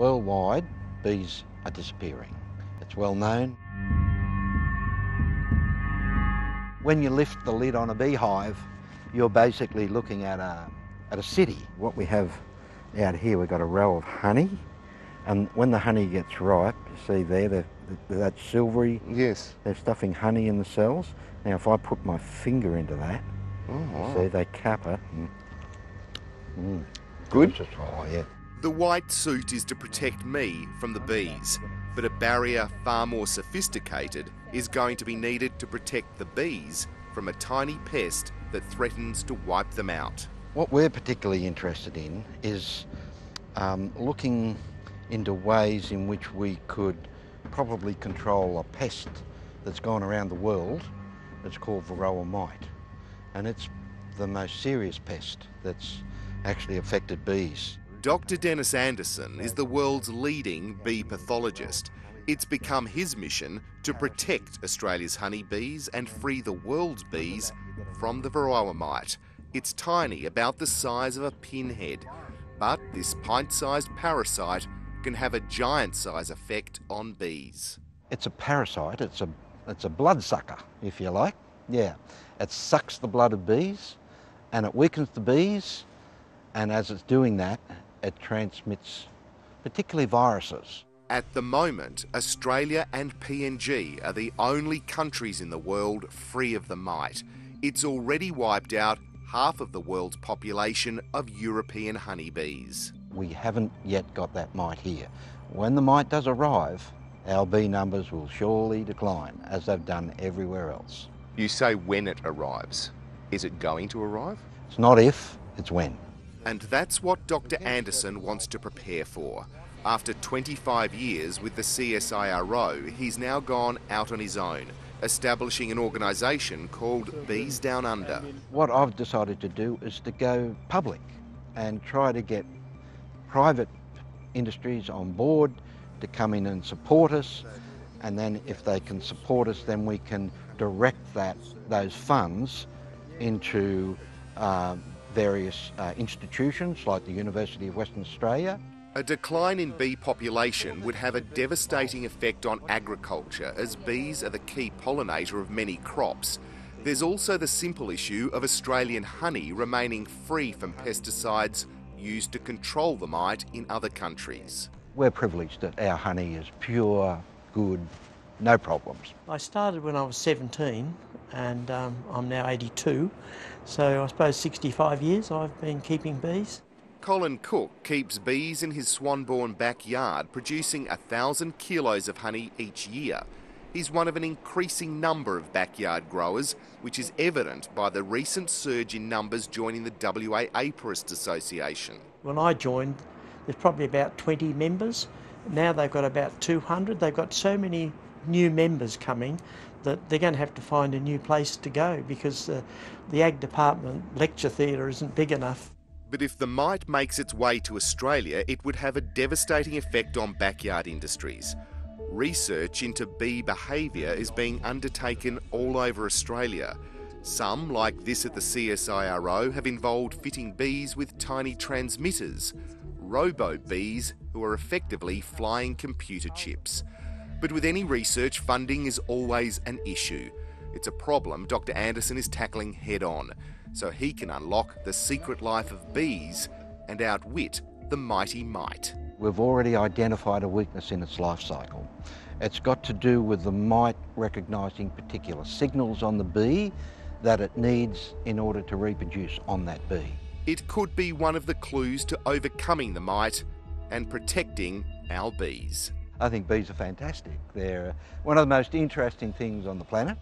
Worldwide, bees are disappearing. It's well known. When you lift the lid on a beehive, you're basically looking at a, at a city. What we have out here, we've got a row of honey, and when the honey gets ripe, you see there, they're, they're that silvery, Yes. they're stuffing honey in the cells. Now, if I put my finger into that, Oh, wow. see, they cap it. and- Mm. Good? Oh, yeah. The white suit is to protect me from the bees, but a barrier far more sophisticated is going to be needed to protect the bees from a tiny pest that threatens to wipe them out. What we're particularly interested in is um, looking into ways in which we could probably control a pest that's gone around the world. It's called varroa mite, and it's the most serious pest that's actually affected bees. Dr. Denis Anderson is the world's leading bee pathologist. It's become his mission to protect Australia's honeybees and free the world's bees from the varroa mite. It's tiny, about the size of a pinhead, but this pint-sized parasite can have a giant-size effect on bees. It's a parasite. It's a it's a bloodsucker, if you like. Yeah, it sucks the blood of bees, and it weakens the bees. And as it's doing that, it transmits, particularly viruses. At the moment, Australia and PNG are the only countries in the world free of the mite. It's already wiped out half of the world's population of European honeybees. We haven't yet got that mite here. When the mite does arrive, our bee numbers will surely decline, as they've done everywhere else. You say when it arrives. Is it going to arrive? It's not if, it's when. And that's what Dr. Anderson wants to prepare for. After 25 years with the CSIRO, he's now gone out on his own, establishing an organisation called Bees Down Under. What I've decided to do is to go public and try to get private industries on board to come in and support us. And then if they can support us, then we can direct that those funds into uh, various uh, institutions like the University of Western Australia. A decline in bee population would have a devastating effect on agriculture, as bees are the key pollinator of many crops. There's also the simple issue of Australian honey remaining free from pesticides used to control the mite in other countries. We're privileged that our honey is pure, good, no problems. I started when I was 17 and um, I'm now 82, so I suppose 65 years I've been keeping bees. Colin Cook keeps bees in his Swanbourne backyard, producing a thousand kilos of honey each year. He's one of an increasing number of backyard growers, which is evident by the recent surge in numbers joining the WA Apiarist Association. When I joined, there's probably about 20 members. Now they've got about 200. They've got so many new members coming that they're going to have to find a new place to go because uh, the ag department lecture theatre isn't big enough. But if the mite makes its way to Australia, it would have a devastating effect on backyard industries. Research into bee behaviour is being undertaken all over Australia. Some, like this at the CSIRO, have involved fitting bees with tiny transmitters, robo bees who are effectively flying computer chips. But with any research, funding is always an issue. It's a problem Dr. Anderson is tackling head on, so he can unlock the secret life of bees and outwit the mighty mite. We've already identified a weakness in its life cycle. It's got to do with the mite recognising particular signals on the bee that it needs in order to reproduce on that bee. It could be one of the clues to overcoming the mite and protecting our bees. I think bees are fantastic. They're one of the most interesting things on the planet.